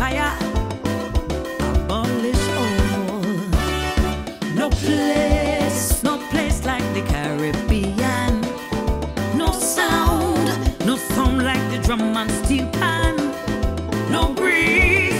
fire upon this all. No place, no place like the Caribbean. No sound, no sound like the drum and steel pan. No breeze.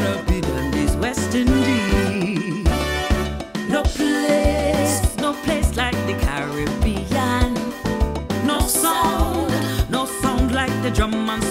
drum and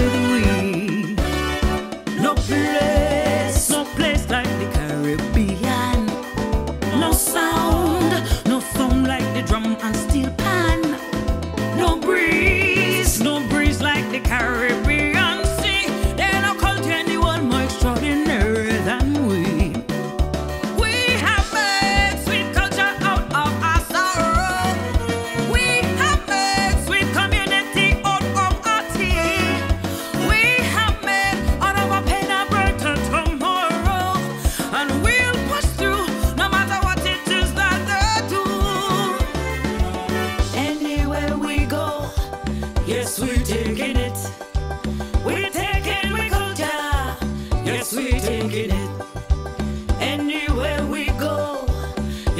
will be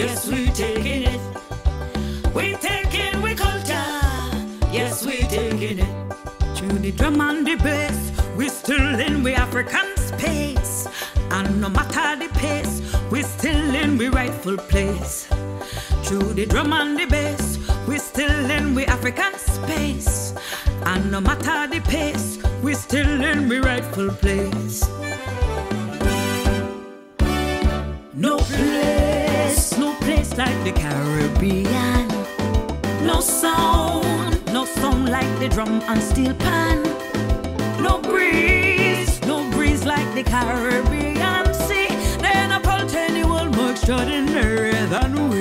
Yes, we taking it. We taking we culture. Yes, we taking it. To the drum and the bass, we still in we African space. And no matter the pace, we still in we rightful place. To the drum and the bass, we still in we African space. And no matter the pace, we still in we rightful place. No place just like the Caribbean. No sound, no sound like the drum and steel pan. No breeze, no breeze like the Caribbean Sea. Then a pulled any world more extraordinary than we.